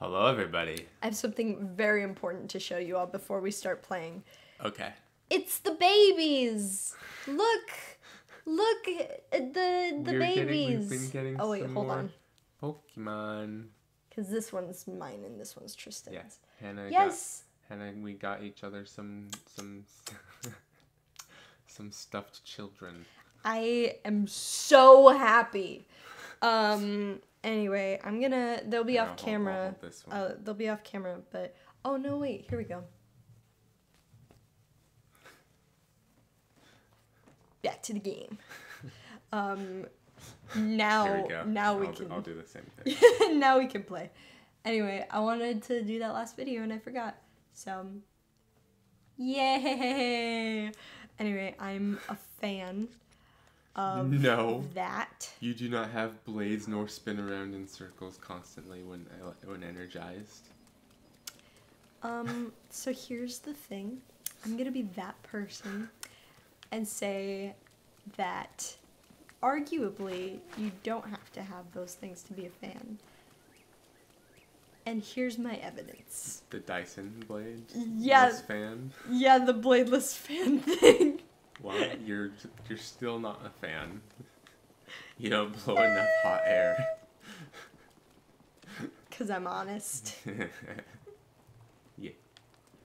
Hello, everybody. I have something very important to show you all before we start playing. Okay. It's the babies. Look, look at the the getting- babies. been getting oh wait, hold on, Pokemon. because this one's mine and this one's Tristan's. Yeah. Hannah. Yes. Got, Hannah, we got each other some some some stuffed children. I am so happy. Um. Anyway, I'm gonna. They'll be Here, off I'll I'll camera. one. Uh, they'll be off camera, but oh no, wait. Here we go. Back to the game. Um. Now, we now we I'll can. Do, I'll do the same thing. now we can play. Anyway, I wanted to do that last video and I forgot. So, yay! Anyway, I'm a fan of no. that. You do not have blades nor spin around in circles constantly when when energized. Um, so here's the thing. I'm gonna be that person and say that arguably you don't have to have those things to be a fan. And here's my evidence. The Dyson blade. Yeah. Fan. Yeah, the bladeless fan thing. Well, you're you're still not a fan. You don't blow enough hot air. Cause I'm honest. yeah.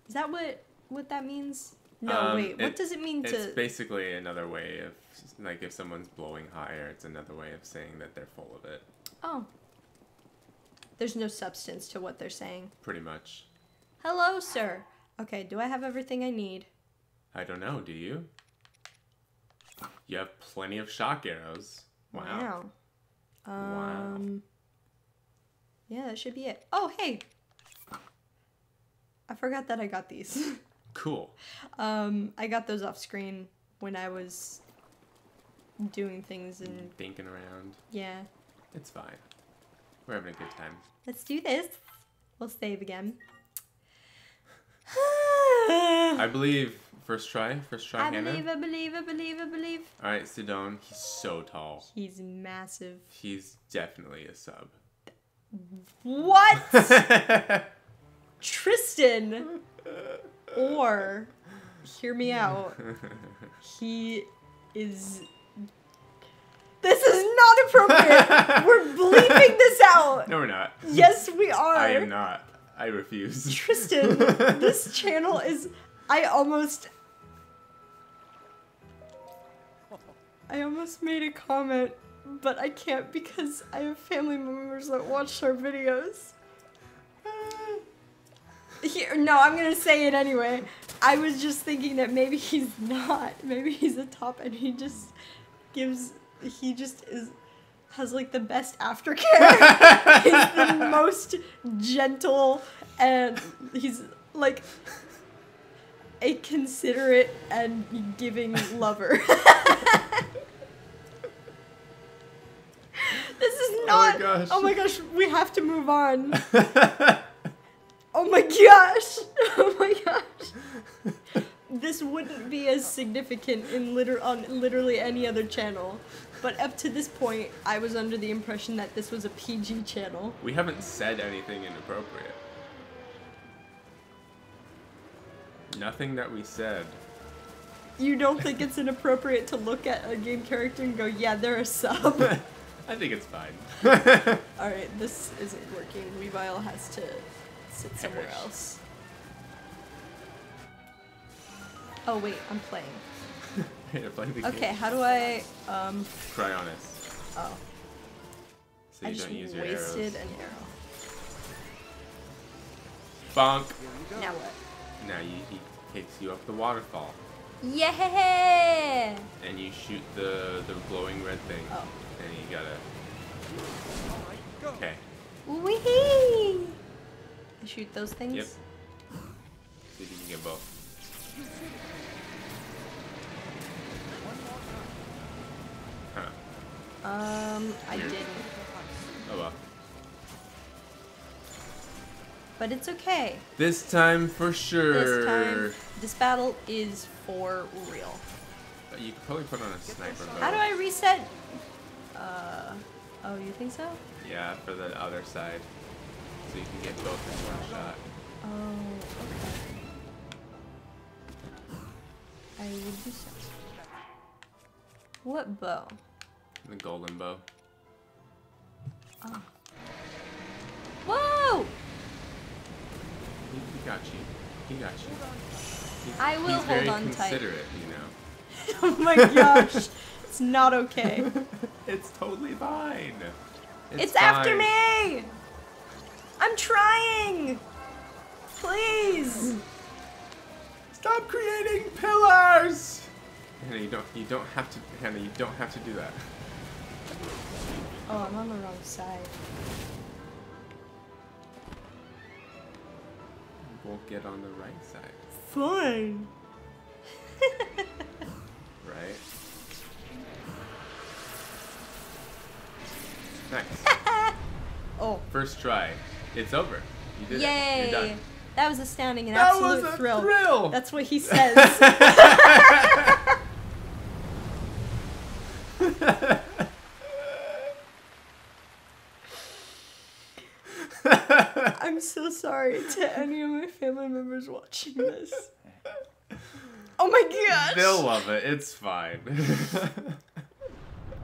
Is that what what that means? No, Um, wait. What it- does it mean to? It's basically another way of like if someone's blowing hot air, it's another way of saying that they're full of it. oh. There's no substance to what they're saying. Pretty much. Hello, sir. Okay, do I have everything I need? I don't know. Do you? You have plenty of shock arrows. Wow. Wow. Wow. Um. Yeah, that should be it. Oh, hey. I forgot that I got these. Cool. um, I got those off screen when I was doing things and Dinking around. yeah. It's fine. We're having a good time. Let's do this. We'll save again. I believe first try. First try, I Hannah. believe, I believe, I believe, I believe. All right, Sidon. He's so tall. He's massive. He's definitely a sub. What? Tristan. Or, hear me out. He is. This is not appropriate. We're bleeping this out. no, we're not. Yes, we are. I am not. I refuse. Tristan, this channel is. I almost. I almost made a comment, but I can't because I have family members that watch our videos. Here, no, I'm gonna say it anyway. I was just thinking that maybe he's not. Maybe he's a top and he just gives. He just is. Has like the best aftercare. he's the most gentle and he's like a considerate and giving lover. this is not. Oh my not. gosh. Oh my gosh, we have to move on. Oh my gosh! Oh my gosh! This wouldn't be as significant in liter- on literally any other channel, but up to this point, I was under the impression that this was a PG channel. we haven't said anything inappropriate. Nothing that we said. You don't think it's inappropriate to look at a game character and go, "Yeah, they're a sub." I think it's fine. All right, this isn't working. Weavile has to sit somewhere Perish. else. Oh wait, I'm playing. The game. Okay, how do I? Um. Cryonis. Oh. So I you just don't use your wasted arrows. an arrow. Bonk. Now what? Now you, he takes you up the waterfall, Yeah! and you shoot the the glowing red thing, Oh. and you gotta. Okay. Wee! Shoot those things. Yep. See if you can get both. Huh. Um, I Here. didn't, Oh well. But it's okay. This time for sure. This time, this battle is for real. But You could probably put on a sniper bow. How do I reset? Uh, oh, you think so? Yeah, for the other side. so you can get both in one shot. Oh, okay. I would be so. What bow? The golden bow. Oh. Whoa! He, he got you. He got you. He's, I will he's hold very on tight. considerate, you know. oh my gosh. it's not okay. it's totally fine. It's, after fine. me! I'm trying! Please! Stop creating pillars. Hannah, you don't. You don't have to. Hannah, you don't have to do that. Oh, I'm on the wrong side. We'll get on the right side, Fine. right? Nice. oh, First try. It's over. You did it. yay! You're done. That was astounding, an That absolute was a thrill. thrill. That's what he says. I'm so sorry to any of my family members watching this. Oh my gosh! They'll love it. It's fine.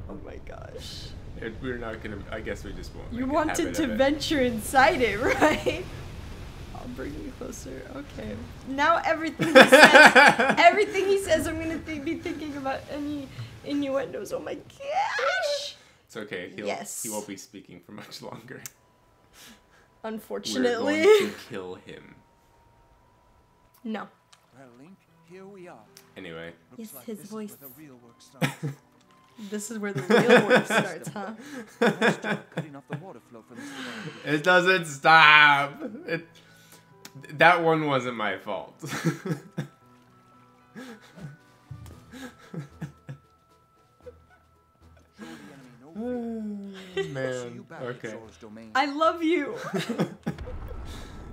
Oh my gosh. It- we're not gonna. I guess we just won't. You wanted to venture inside it, right? I'll bring you closer. Okay. Now everything he says, everything he says, I'm gonna th- be thinking about any innuendos. Oh my gosh! It's okay. He'll, Yes. He won't be speaking for much longer. We're Unfortunately, going to kill him. no. Well, Link, here we are. Anyway. Looks Yes, like his this is voice. where the real work. This is where the real work starts, huh? Cutting off the water flow from this. It doesn't stop. It. That one wasn't my fault. Mm. Man. Okay. at Zora's domain. I love you.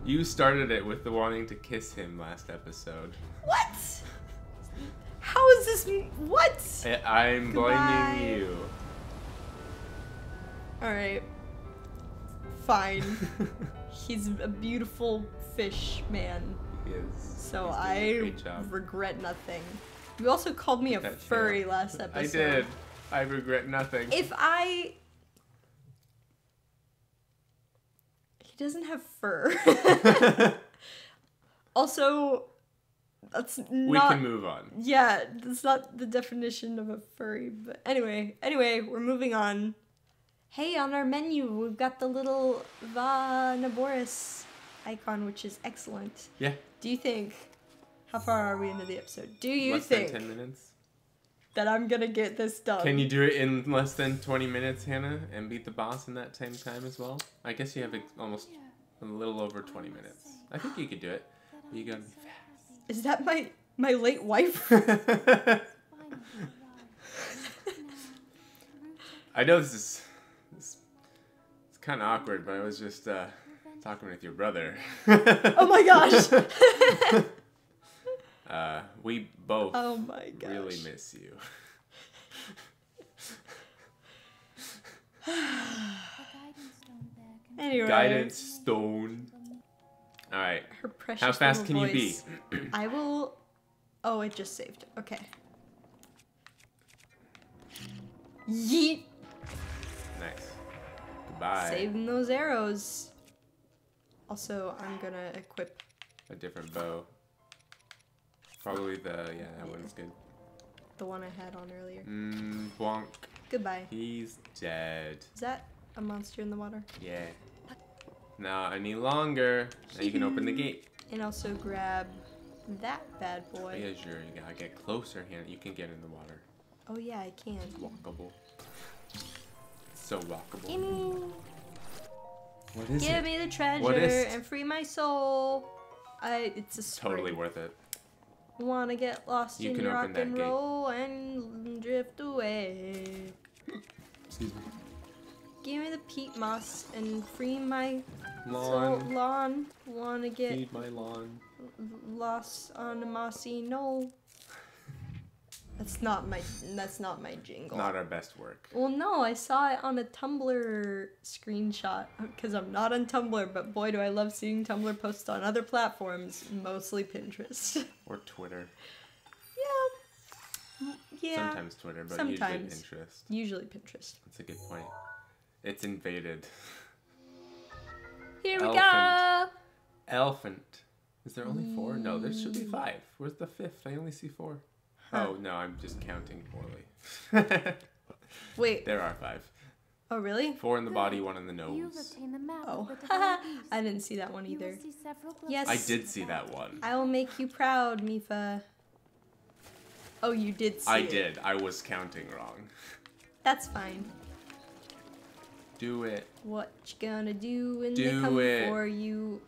You started it with the wanting to kiss him last episode. what? How is this? What? I- I'm Goodbye. blaming you. All right. Fine. He's a beautiful fish man. He is. So He's doing a I great job. regret nothing. You also called me a furry last episode. I did. I regret nothing. If I. He doesn't have fur. also, that's not. we can move on. Yeah, that's not the definition of a furry. But anyway, anyway, we're moving on. Hey, on our menu, we've got the little Vah Naboris icon, which is excellent. Yeah. Do you think? How far are we into the episode? Do you less think than 10 minutes. That I'm gonna get this done? Can you do it in less than 20 minutes, Hannah, and beat the boss in that same time as well? I guess you have almost a little over 20 minutes. I think you could do it. But you gotta be Is that my my late wife? I know this is this, it's kind of awkward, but I was just uh, talking with your brother. oh my gosh! Uh, we both oh my gosh! really miss you. Anyway, Guidance stone. All right. her precious. How fast can you be? I will. Oh, it just saved. Okay. Yeet. Nice. Goodbye. Saving those arrows. Also, I'm gonna equip A different bow. Probably the yeah that one's good. the one I had on earlier. Mmm, bonk. Goodbye. He's dead. Is that a monster in the water? Yeah. Not any longer. Now you can open the gate. And also grab that bad boy. Yeah, sure. You gotta get closer here. You can get in the water. Oh yeah, I can. Walkable. So walkable. Gimme. What is Give it? me the treasure and free my soul. I it's a spring. Totally worth it. Wanna get lost You in can rock open that and gate. roll and drift away. Excuse me. Give me the peat moss and free my soul Lawn. lawn. Wanna get Feed my lawn. lost on a mossy knoll. That's not my. That's not my jingle. Not our best work. Well, no, I saw it on a Tumblr screenshot because I'm not on Tumblr, but boy, do I love seeing Tumblr posts on other platforms, mostly Pinterest. Or Twitter. yeah. Mm, Yeah. Sometimes Twitter, but Sometimes. usually Pinterest. Usually Pinterest. That's a good point. It's invaded. Here we Elephant. go. Elephant. Is there only four? No, there should be five. Where's the fifth? I only see four. Huh. Oh no, I'm just counting poorly. Wait. there are five. Oh, really? Four in the body, one in the You've nose. obtained the map Oh. the. I didn't see that one You will either. see several Yes. I did see that one. I will make you proud, Mipha. Oh, you did see I it. did. I was counting wrong. That's fine. Do it. What you gonna do when Do they come it. for you?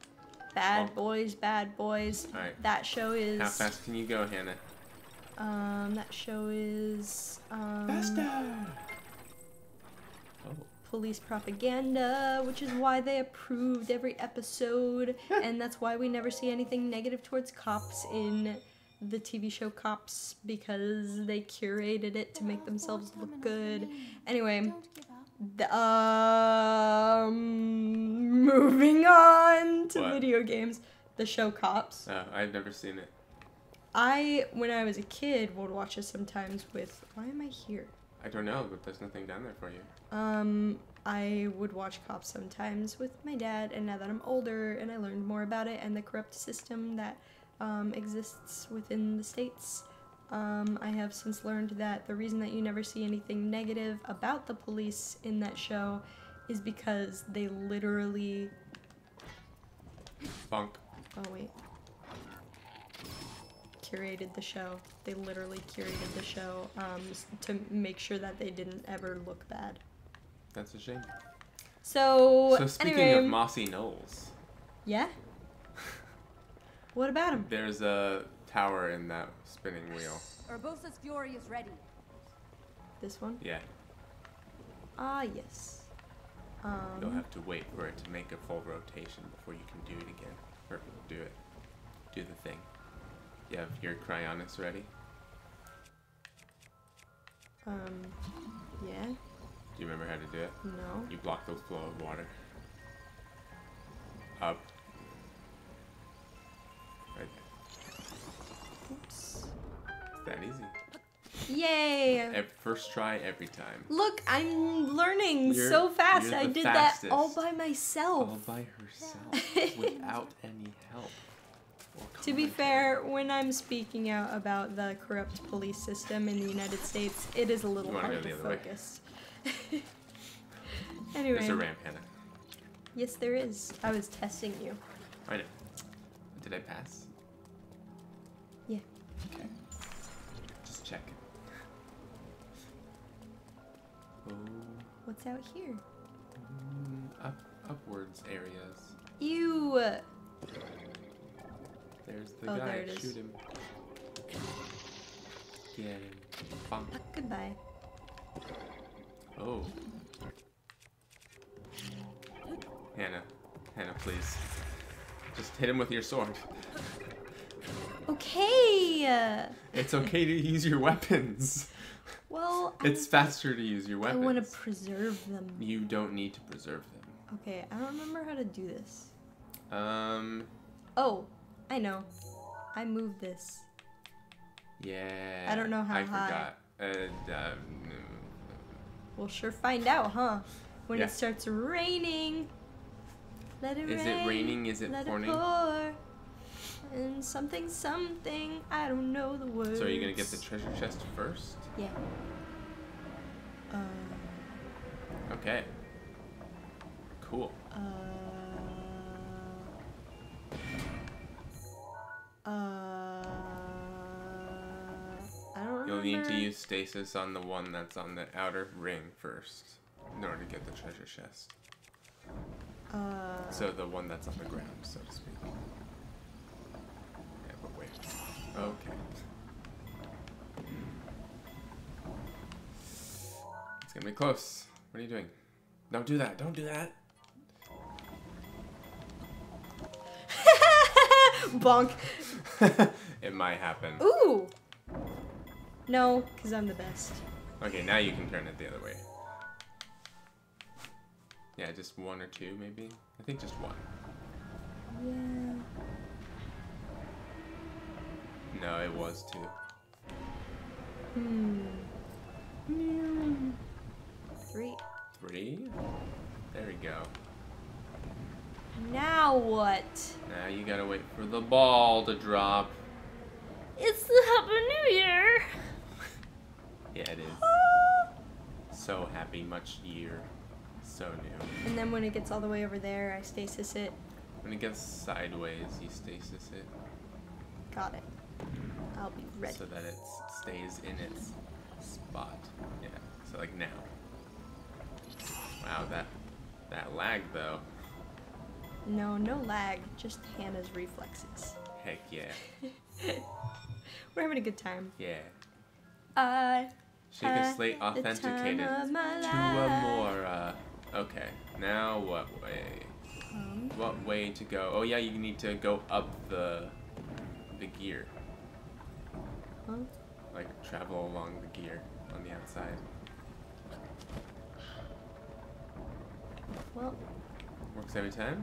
Bad Well- boys, bad boys. Alright. That show is. How fast can you go, Hannah? Um, that show is um, Oh. police propaganda, which is why they approved every episode, and that's why we never see anything negative towards cops in the TV show Cops because they curated it to make themselves look good. Anyway, Don't give up. the, um, moving on to What? video games, the show Cops. Oh, I've never seen it. I, when I was a kid, would watch it sometimes with. Why am I here? I don't know, but there's nothing down there for you. Um, I would watch Cops sometimes with my dad, and now that I'm older and I learned more about it and the corrupt system that um, exists within the states, um, I have since learned that the reason that you never see anything negative about the police in that show is because they literally. Funk. Oh, wait. Curated the show. They literally curated the show um, to make sure that they didn't ever look bad. That's a shame. So, So speaking anyway, of mossy knolls, yeah. What about him? there's a tower in that spinning wheel. Urbosa's fury is ready. This one? Yeah, Ah, yes. you'll Um, have to wait for it to make a full rotation before you can do it again. Or do it. Do the thing. You have your cryonis ready? um, yeah. Do you remember how to do it? No. You block those flow of water. Up. Right there. Oops. It's that easy. Yay! Ev- first try every time. Look, I'm learning You're- so fast. I the did that all by myself. All by herself. without any help. To be fair, when I'm speaking out about the corrupt police system in the United States, it is a little hard to way? focus. anyway, There's a ramp, Hannah. yes, there is. I was testing you. I know. Did I pass? Yeah. Okay. Just check. Oh, What's out here? mm, up, upwards areas. Ew. There's the Oh, guy. there it is. Shoot him. Get him. Bonk. Goodbye. Oh. Hannah. Hannah, please. Just hit him with your sword. Okay. It's okay to use your weapons. Well, It's faster to use your weapons. I want to preserve them. You don't need to preserve them. Okay, I don't remember how to do this. Um, Oh, I know. I moved this. yeah. I don't know how I high. forgot. Uh, um, We'll sure find out, huh? When Yeah. it starts raining. Let it Is rain. it raining? Is it let pouring? it pour. And something, something. I don't know the words. So are you gonna get the treasure chest first? Yeah. Uh, Okay. Cool. uh, uh, I don't. You'll need to use stasis on the one that's on the outer ring first in order to get the treasure chest. Uh, So the one that's on the ground, so to speak. Yeah, but wait. Okay. It's gonna be close. What are you doing? Don't do that. Don't do that. bonk. it might happen. Ooh. No, because I'm the best. Okay, now you can turn it the other way. Yeah, just one or two, maybe? I think just one. Yeah. No, it was two. Hmm. Hmm. Three. Three? There we go. Now what? Now you gotta wait for the ball to drop. It's the Happy New Year. Yeah, it is. Ah. So happy, much year. So new. And then when it gets all the way over there, I stasis it. When it gets sideways, you stasis it Got it. I'll be ready. so that it stays in its spot. Yeah, so like now. Wow, that that lag though. No, no lag. Just Hannah's reflexes. Heck yeah, We're having a good time. yeah. I Shake a had slate authenticated to a more. Uh, okay, now what way? Um, What way to go? Oh yeah, you need to go up the the gear. huh? Like travel along the gear on the outside. Well, Works every time.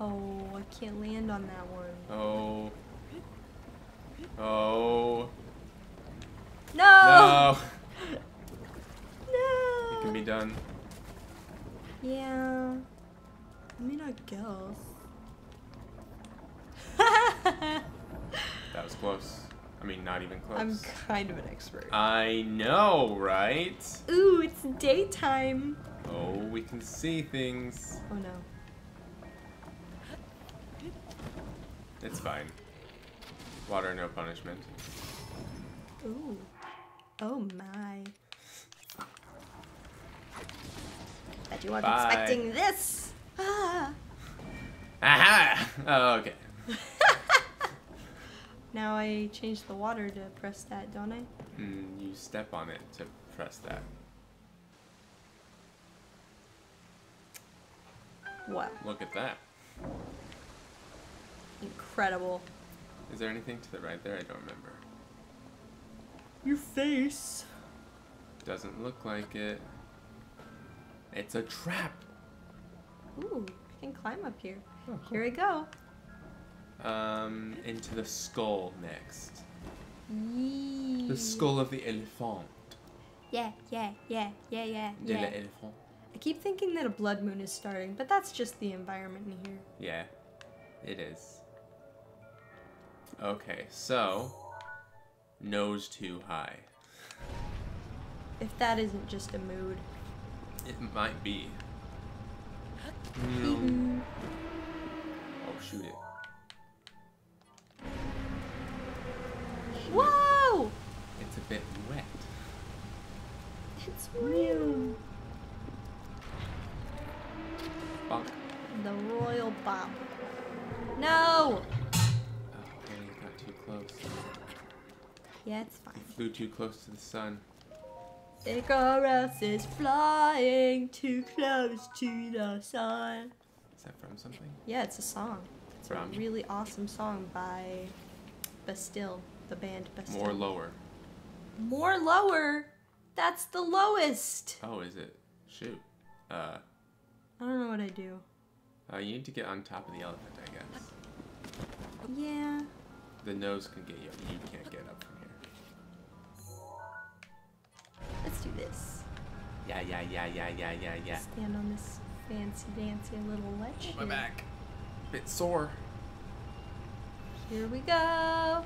Oh, I can't land on that one. Oh. Oh. No! No. No! It can be done. Yeah. I mean, I guess. That was close. I mean, not even close. I'm kind of an expert. I know, right? Ooh, it's daytime. Oh, we can see things. Oh no. It's fine. Water, no punishment. Ooh. Oh my. Bet you weren't Bye. expecting this. Ah. Aha! Oh, okay. Now I change the water to press that, don't I? Mm, you step on it to press that. What? Look at that. Incredible. Is there anything to the right there? I don't remember. Your face. Doesn't look like it. It's a trap. Ooh, I can climb up here. Oh, Here we go. Um, into the skull next. Yee. The skull of the elephant. Yeah, yeah, yeah, yeah, yeah, De yeah. l'elephant. I keep thinking that a blood moon is starting, but that's just the environment in here. Yeah, it is. Okay, so nose too high. If that isn't just a mood. It might be. Mm. Oh, shoot it. Whoa! It's a bit wet. It's real. Bonk. The royal bomb. No! Close. Yeah, it's fine. You flew too close to the sun. Icarus is flying too close to the sun. Is that from something? Yeah, it's a song. It's From? a really awesome song by Bastille, the band Bastille. More lower. More lower. That's the lowest. Oh, is it? Shoot. Uh, I don't know what I do. uh, you need to get on top of the elephant, I guess. Yeah. The nose can get you. You can't get up from here. Let's do this. Yeah, yeah, yeah, yeah, yeah, yeah, yeah. Stand on this fancy dancy little ledge. My back. Bit sore. Here we go.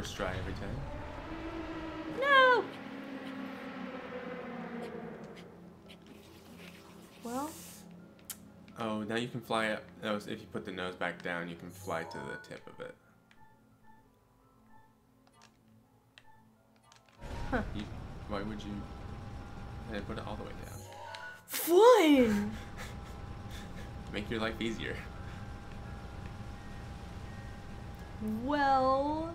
First try every time. No. Well, Oh, now you can fly up. No, if you put the nose back down, you can fly to the tip of it. Huh. You, why would you? I put it all the way down. fun. Make your life easier. Well,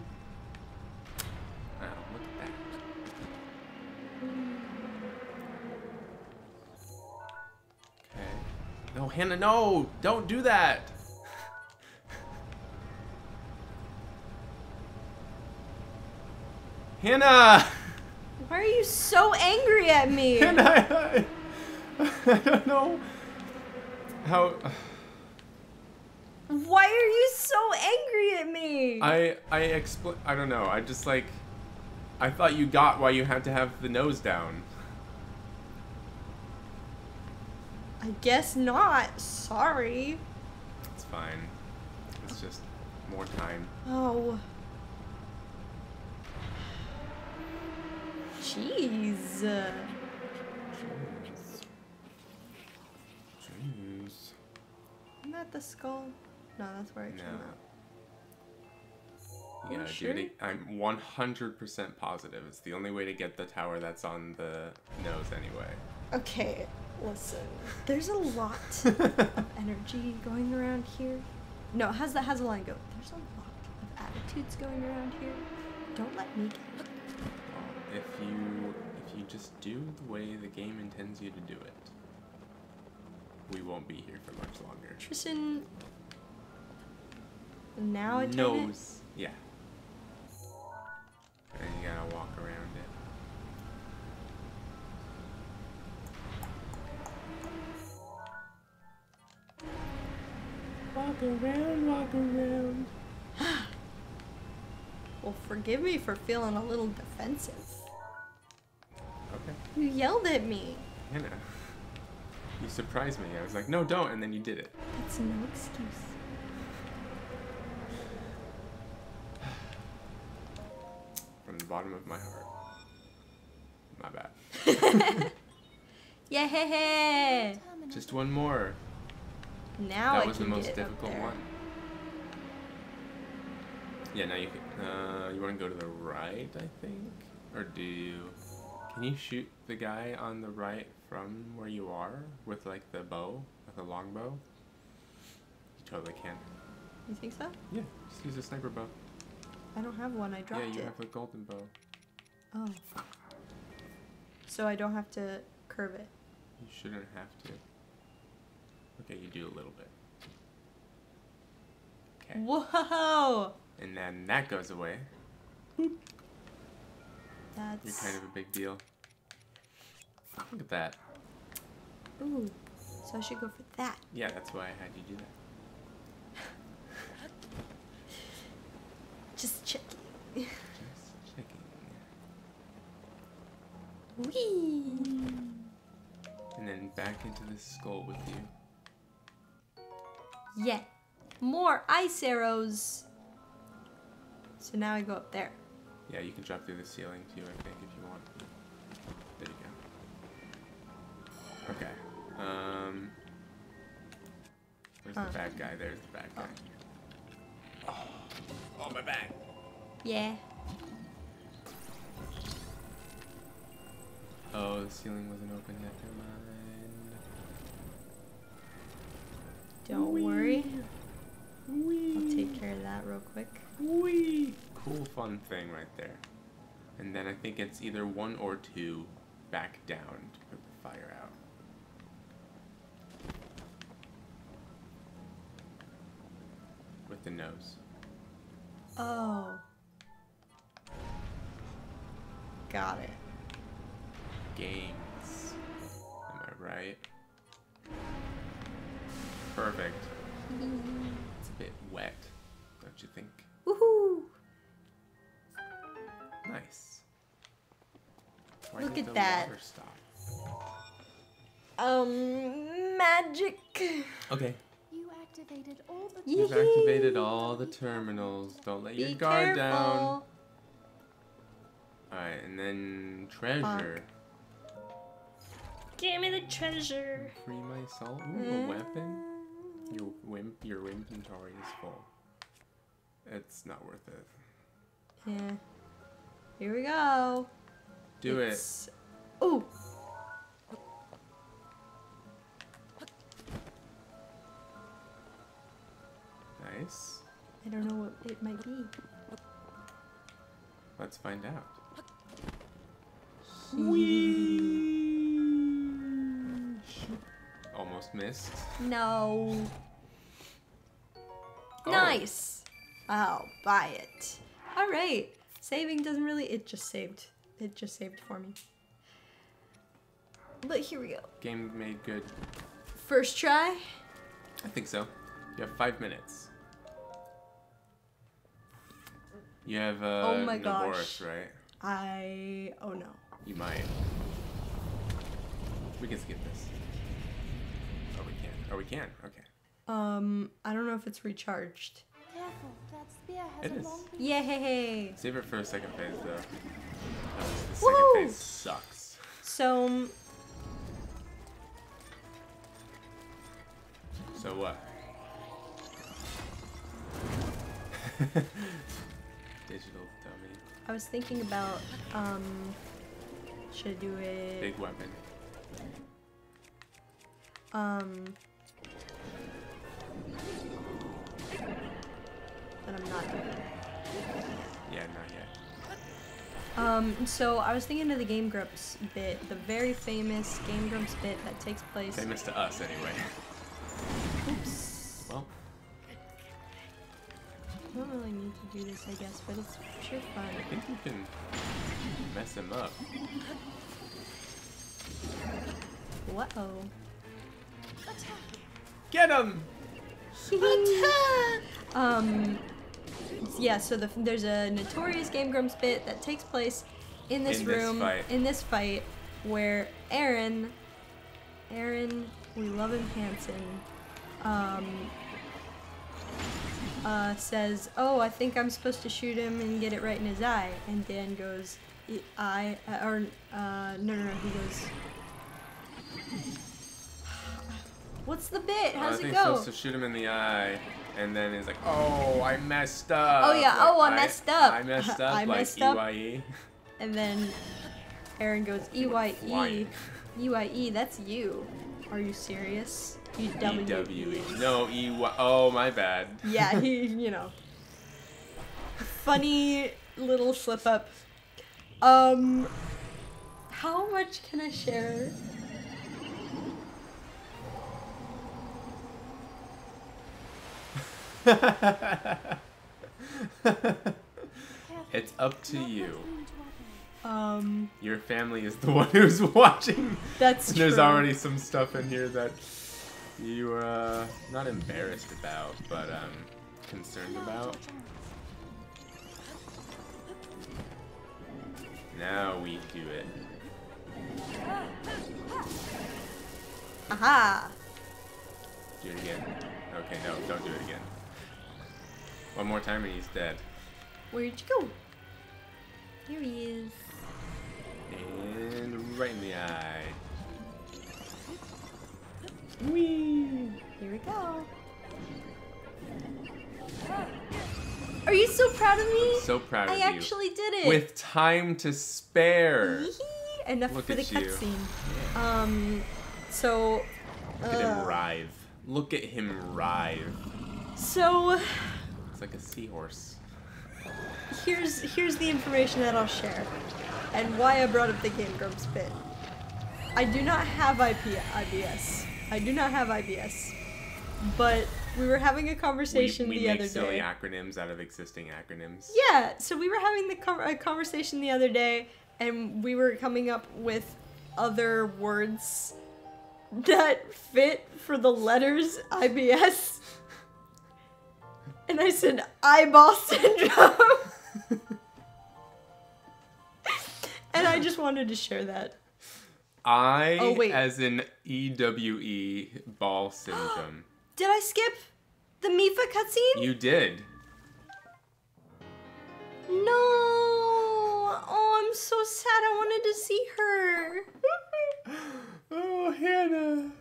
No, Hannah, no! Don't do that! Hannah! Why are you so angry at me? Hannah, I, I don't know how. Why are you so angry at me? I I expl- I don't know. I just like. I thought you got why you had to have the nose down. I guess not. Sorry. It's fine. It's just more time. Oh. Jeez. Jeez. Jeez. Isn't that the skull? No, that's where it No. came out. You Are gotta do sure? it. I'm 100% positive. It's the only way to get the tower that's on the nose anyway. Okay, listen. There's a lot of energy going around here. No, it has the line go. There's a lot of attitudes going around here. Don't let me get it. Well, if you if you just do the way the game intends you to do it, we won't be here for much longer. Tristan. Now it. Nose. Yeah. Around, walk around. Well, forgive me for feeling a little defensive. Okay. You yelled at me. Hannah. You surprised me. I was like, no, don't, and then you did it. That's no excuse. From the bottom of my heart. My bad. Yeah. Just one more. Now that I was the most get it up difficult one. Yeah, now you can. Uh, you want to go to the right, I think, or do you? Can you shoot the guy on the right from where you are with like the bow, with a long bow? You totally can. You think so? Yeah, just use a sniper bow. I don't have one. I dropped it. yeah, you it. have a golden bow. Oh. So I don't have to curve it. You shouldn't have to. Okay, you do a little bit. Okay. Whoa! And then that goes away. That's. You're kind of a big deal. Oh, look at that. Ooh. So I should go for that. Yeah, that's why I had you do that. Just checking. Just checking. Whee! And then back into the skull with you. Yeah. More ice arrows. So now I go up there. Yeah, you can drop through the ceiling too, I think, if you want. There you go. Okay. Um. Where's Huh. the bad guy? There's the bad guy. Oh, oh my back. Yeah. Oh, the ceiling wasn't open. Never mind. Don't worry. I'll take care of that real quick. Whee! Cool, fun thing right there. And then I think it's either one or two back down to put the fire out. With the nose. Oh. Got it. Games. Am I right? Perfect. It's a bit wet, don't you think? Woohoo! Nice. Why Look at the that. stop? Um, magic. Okay. You activated all the You've activated all the terminals. Don't let your guard careful. down. Alright, and then treasure. Give me the treasure. Free my soul. Ooh, a weapon. Your wimp, your wimp inventory is full. It's not worth it. Yeah. Here we go. Do It's- Ooh. Nice. I don't know what it might be. Let's find out. Almost Almost missed. No. Oh. Nice. I'll buy it. All right. Saving doesn't really. It just saved. It just saved for me. But here we go. Game made good. First try. I think so. You have five minutes. You have uh, Oh my Naboris, gosh. right? I. Oh no. You might. We can skip this. Oh, we can. We can. Okay. Um. I don't know if it's recharged. Careful, that spear has It a is. long blade. Yay! Save it for a second phase, though. The second Woo! phase sucks. So um, So what? Digital dummy. I was thinking about um. Should I do it? Big weapon. Um. But I'm not doing it. Yeah, not yet. Um, so I was thinking of the Game Grumps bit, the very famous Game Grumps bit that takes place. Famous to us, anyway. Oops. Well, I don't really need to do this, I guess, but it's sure fun. I think you can mess him up. Whoa. Get him! um, yeah. So the, there's a notorious Game Grumps bit that takes place in this In this room fight. in this fight where Arin, Arin, we love him Hanson, um, uh, says, "Oh, I think I'm supposed to shoot him and get it right in his eye," and Dan goes, "I- "I," uh, or uh, no, no, no, he goes. What's the bit? How I think it go? supposed to shoot him in the eye, and then he's like, "Oh, I messed up." Oh, yeah, Like, oh, I messed up. I messed up. I like messed up. EYE. And then Arin goes, E Y E. E Y E, that's you. Are you serious? You W EWE. E. No, EY. Oh, my bad. Yeah, he, you know. Funny little slip up. Um, how much can I share? it's up to not you. let him drop it. Um, Your family is the one who's watching. that's There's true. already some stuff in here that you are uh, not embarrassed about, but um, concerned about. Now we do it. Aha! Do it again. Okay, no, don't do it again. One more time and he's dead. Where'd you go? Here he is. And right in the eye. Whee! Here we go. Are you so proud of me? So proud I of you. I actually did it. With time to spare. Enough Look for the cutscene. Um, so. Look at him uh, writhe. Look at him writhe. So It's like a seahorse. here's here's the information that I'll share, and why I brought up the Game Grumps bit. I do not have IP IBS. I do not have IBS, but we were having a conversation we the make other silly day. Silly acronyms out of existing acronyms. Yeah, so we were having the con- conversation the other day, and we were coming up with other words that fit for the letters IBS. And I said eyeball syndrome. and I just wanted to share that. I, Oh, wait. as in EWE, ball syndrome. Did I skip the Mipha cutscene? you did. No. Oh, I'm so sad. I wanted to see her. Oh, Hannah.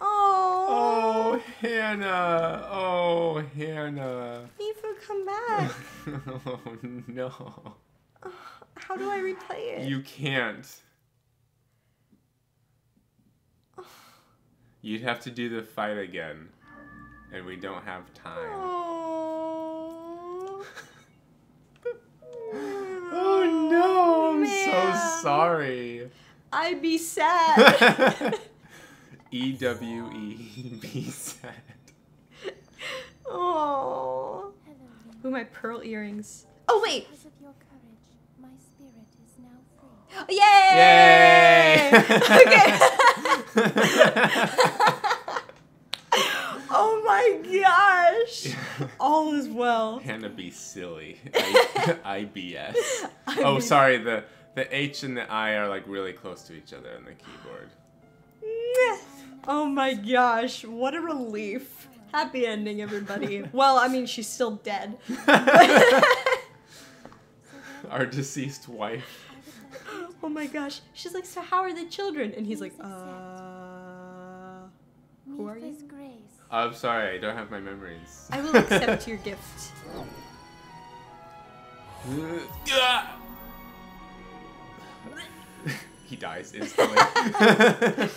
Oh. Oh, Hannah. Oh, Hannah. Mipha, come back. oh, no. How do I replay it? You can't. You'd have to do the fight again. And we don't have time. Oh. Oh no, I'm man. so sorry. I'd be sad. E W E B sad. Oh. Hello, Link. Ooh, my pearl earrings. Oh wait. Because of your courage, my spirit is now free. Yay! okay. oh my gosh. All is well. Hannah be silly. I- IBS. Oh, mean- sorry. The the H and the I are like really close to each other on the keyboard. Oh my gosh, what a relief. Happy ending, everybody. well, I mean, she's still dead. Our deceased wife. Oh my gosh. She's like, so how are the children? And he's like, uh. Who are you? Grace. I'm sorry, I don't have my memories. I will accept your gift. he dies instantly.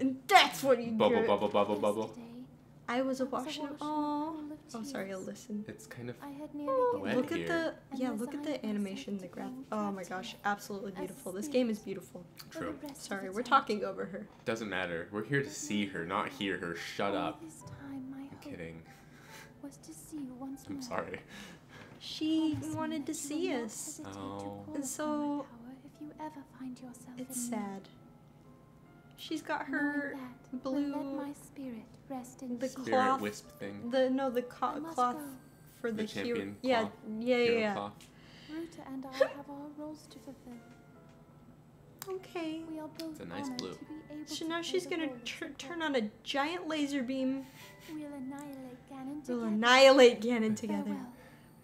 And that's what you bubble, get. bubble, bubble, bubble. Yesterday, I was a I was wash. awash in a Oh. pool of Oh, sorry, I'll listen. It's kind of I had nearly Oh, Wet look up at the yeah, look at the animation, the graph. Oh my gosh, absolutely beautiful. This game is beautiful. true. Sorry, we're talking over her. Doesn't matter. We're here to see her, not hear her. Shut up. This time, my I'm kidding. was to see you once I'm sorry. She wanted to see us. Oh. And so- if you ever find yourself It's in sad. She's got her that will let blue my spirit rest in the peace. Spirit cloth. wisp thing. the no the co- cloth go. for the, The hero. champion Yeah, cloth. yeah, yeah, Hero yeah. Ruta and I have our roles to fulfill. Okay. We are both It's a nice blue. to be able So now she's gonna role of tur support. turn on a giant laser beam. We'll annihilate Ganon We'll together. annihilate Ganon together.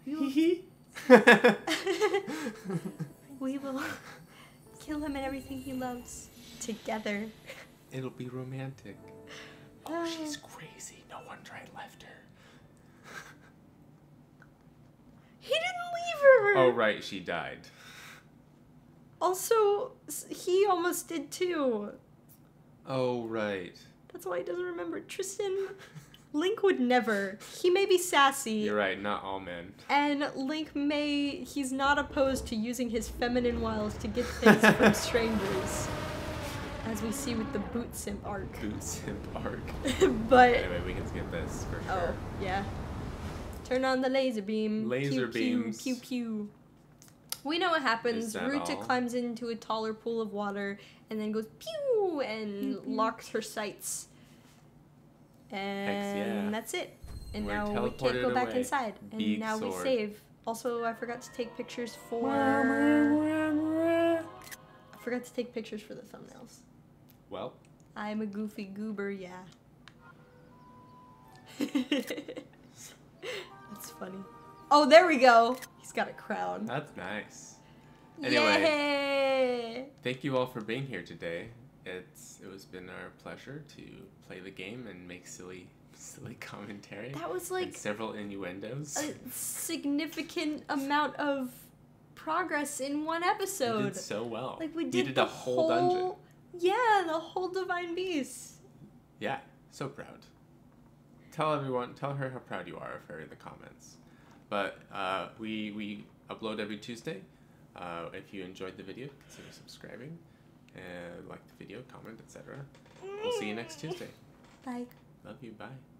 Farewell, We will kill him and everything he loves together. It'll be romantic. Oh, ah. she's crazy. No wonder I left her. He didn't leave her. Oh, right, she died. Also, he almost did too. Oh, right. That's why he doesn't remember. Tristan, Link would never. He may be sassy. You're right, not all men. And Link may, he's not opposed to using his feminine wiles to get things from strangers. As we see with the boot simp arc. Boot simp arc. but, Anyway, we can skip this for oh, sure. oh, yeah. Turn on the laser beam. Laser pew, beams. Pew, pew, pew. We know what happens. Is Ruta all? climbs into a taller pool of water and then goes pew and locks her sights. And yeah. that's it. And We're now we can't go teleported back away. inside. And Big now we save. Also, I forgot to take pictures for. I forgot to take pictures for the thumbnails. Well, I'm a goofy goober, yeah. That's funny. Oh, there we go. He's got a crown. that's nice. Anyway. Yay! Thank you all for being here today. It's it was been our pleasure to play the game and make silly silly commentary. That was like several innuendos. a significant amount of progress in one episode. did so well. Like we did, did the a whole dungeon. Yeah, the whole Divine Beast. Yeah, so proud. Tell everyone, tell her how proud you are of her in the comments. But uh, we we upload every Tuesday. Uh, if you enjoyed the video, consider subscribing, and like the video, comment, etc. We'll see you next Tuesday. Bye. Love you. Bye.